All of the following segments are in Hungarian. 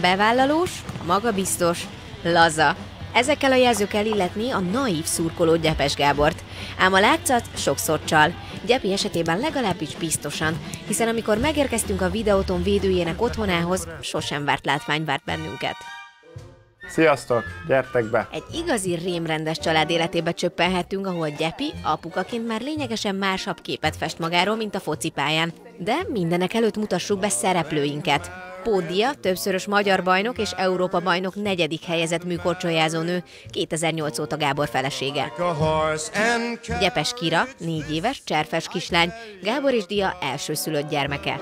Bevállalós, magabiztos, laza. Ezekkel a jelzőkkel illetni a naív szurkoló Gyepes Gábort. Ám a látszat sokszor csal. Gyepi esetében legalábbis biztosan, hiszen amikor megérkeztünk a videóton védőjének otthonához, sosem várt látvány várt bennünket. Sziasztok, gyertek be! Egy igazi rémrendes család életébe csöppenhetünk, ahol Gyepi apukaként már lényegesen másabb képet fest magáról, mint a focipályán. De mindenek előtt mutassuk be szereplőinket. Pódia, többszörös magyar bajnok és Európa bajnok negyedik helyezett műkorcsolyázó nő, 2008 óta Gábor felesége. Gyepes Kira, négy éves, cserfes kislány, Gábor és Dia elsőszülött gyermeke.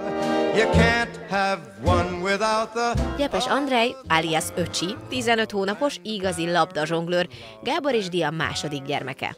Gyepes Andrej, alias Öcsi, 15 hónapos, igazi labdazsonglőr, Gábor és Dia második gyermeke.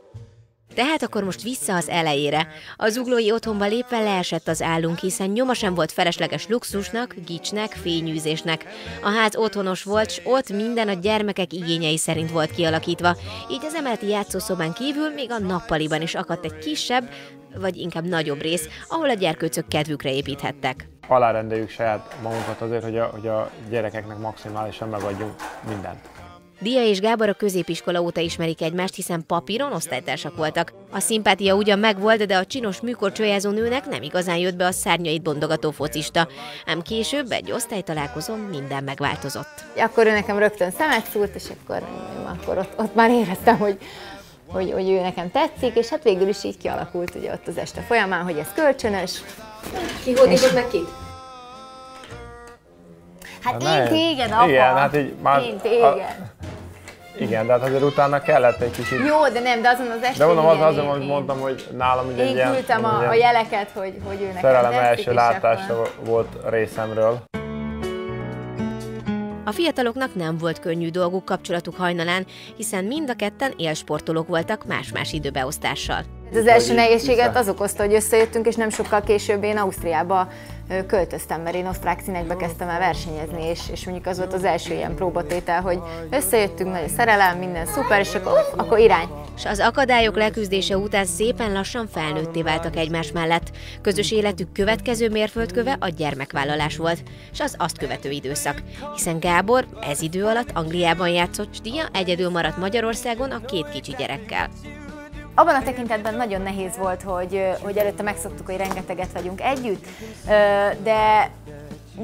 Tehát akkor most vissza az elejére. Az uglói otthonba lépve leesett az állunk, hiszen nyoma sem volt felesleges luxusnak, gicsnek, fényűzésnek. A ház otthonos volt, s ott minden a gyermekek igényei szerint volt kialakítva, így az emeleti játszószobán kívül még a nappaliban is akadt egy kisebb, vagy inkább nagyobb rész, ahol a gyerkőcök kedvükre építhettek. Alárendeljük saját magunkat azért, hogy a, hogy a gyerekeknek maximálisan megadjunk mindent. Dia és Gábor a középiskola óta ismerik egymást, hiszen papíron osztálytársak voltak. A szimpátia ugyan megvolt, de a csinos műkorcsolyázó nőnek nem igazán jött be a szárnyait bondogató focista. Ám később egy osztálytalálkozón minden megváltozott. Akkor ő nekem rögtön szemet szúrt, és akkor, akkor ott, ott már éreztem, hogy, hogy, hogy ő nekem tetszik, és hát végül is így kialakult ugye ott az este folyamán, hogy ez kölcsönös. Ki hódított meg kit? Hát én téged, apa! Igen, hát így már... Én téged. A, igen, de hát azért utána kellett egy kicsit... Jó, de nem, de azon az este De mondom, az, igen, azért én- hogy mondtam, hogy nálam ugye Én ilyen... küldtem a, ilyen a jeleket, hogy, hogy ő Szerelem első látása volt részemről. A fiataloknak nem volt könnyű dolguk kapcsolatuk hajnalán, hiszen mind a ketten élsportolók voltak más-más időbeosztással. Ez az első nehézséget az okozta, hogy összejöttünk, és nem sokkal később én Ausztriába költöztem, mert én osztrák színekbe kezdtem el versenyezni, és, és mondjuk az volt az első ilyen próbatétel, hogy összejöttünk, nagy a szerelem, minden szuper, és akkor, uff, akkor irány. És az akadályok leküzdése után szépen lassan felnőtté váltak egymás mellett. Közös életük következő mérföldköve a gyermekvállalás volt, és az azt követő időszak. Hiszen Gábor ez idő alatt Angliában játszott, s Dia egyedül maradt Magyarországon a két kicsi gyerekkel. Abban a tekintetben nagyon nehéz volt, hogy, hogy előtte megszoktuk, hogy rengeteget vagyunk együtt, de,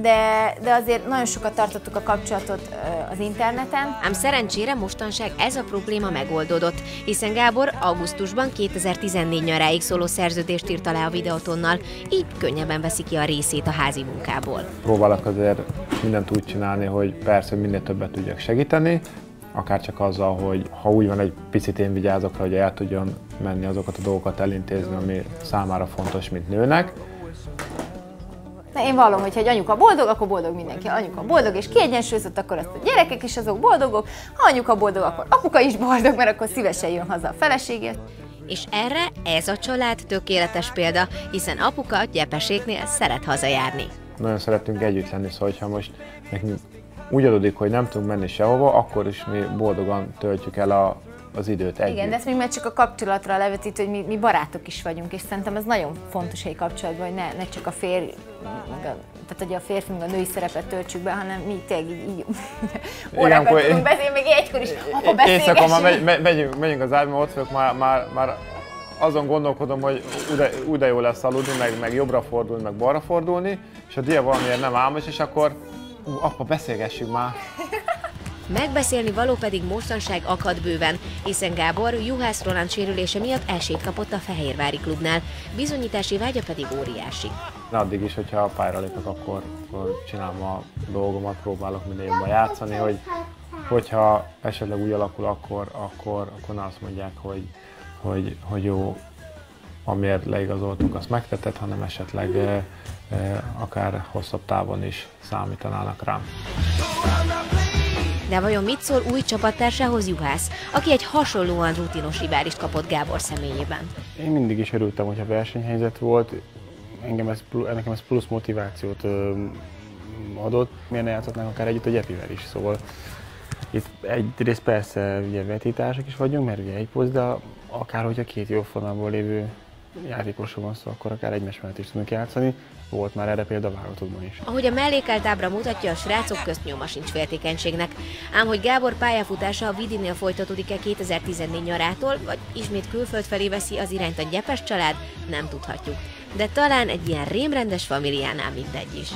de, de azért nagyon sokat tartottuk a kapcsolatot az interneten, Ám szerencsére mostanság ez a probléma megoldódott, hiszen Gábor augusztusban 2014 nyaráig szóló szerződést írt alá a videótonnal, így könnyebben veszi ki a részét a házi munkából. Próbálok azért mindent úgy csinálni, hogy persze minél többet tudjak segíteni, akár csak azzal, hogy ha úgy van, egy picit én vigyázok rá, hogy el tudjon menni azokat a dolgokat elintézni, ami számára fontos, mint nőnek. Na, én vallom, hogy egy anyuka boldog, akkor boldog mindenki. Ha anyuka boldog és kiegyensúlyozott, akkor azt a gyerekek is azok boldogok. Ha anyuka boldog, akkor apuka is boldog, mert akkor szívesen jön haza a feleségét. És erre ez a család tökéletes példa, hiszen apuka gyepeséknél szeret hazajárni. Nagyon szeretünk együtt lenni, szóval ha most nekünk úgy adódik, hogy nem tudunk menni sehova, akkor is mi boldogan töltjük el a, az időt együtt. Igen, de ezt még már csak a kapcsolatra levetít, hogy mi, mi barátok is vagyunk, és szerintem ez nagyon fontos egy kapcsolatban, hogy ne, ne csak a férj, tehát hogy a férfi, meg a női szerepet töltsük be, hanem mi tényleg így, így órákat akkor- tudunk beszélni, még egykor is, már beszélgessünk. megy, megy, megyünk, megyünk az ágyba, ott vagyok, már, már, már azon gondolkodom, hogy úgy, úgy de jó lesz aludni, meg, meg jobbra fordulni, meg balra fordulni, és a dia valamiért nem álmos, és akkor ú, apa, beszélgessünk már. Megbeszélni való pedig mostanság akad bőven, hiszen Gábor Juhász Roland sérülése miatt esélyt kapott a Fehérvári klubnál, bizonyítási vágya pedig óriási. De addig is, hogyha a pályára lépek, akkor, akkor csinálom a dolgomat, próbálok minél jobban játszani, hogy hogyha esetleg úgy alakul, akkor, akkor, akkor ne azt mondják, hogy, hogy, hogy jó, amiért leigazoltunk, azt megtetett, hanem esetleg eh, eh, akár hosszabb távon is számítanának rám. De vajon mit szól új csapattársához Juhász, aki egy hasonlóan rutinos riválist kapott Gábor személyében? Én mindig is örültem, hogyha versenyhelyzet volt, engem ez, nekem ez plusz motivációt adott, miért ne játszhatnánk akár együtt a Gyepivel is, szóval itt egyrészt persze ugye vetítársak is vagyunk, mert ugye egy poz, akár hogyha két jó formában lévő játékosról van szó, akkor akár egymás mellett is tudnak játszani. Volt már erre példa válogatottban is. Ahogy a mellékelt ábra mutatja, a srácok közt nyoma sincs féltékenységnek. Ám hogy Gábor pályafutása a Vidinél folytatódik-e 2014 nyarától, vagy ismét külföld felé veszi az irányt a gyepes család, nem tudhatjuk. De talán egy ilyen rémrendes familiánál mindegy is.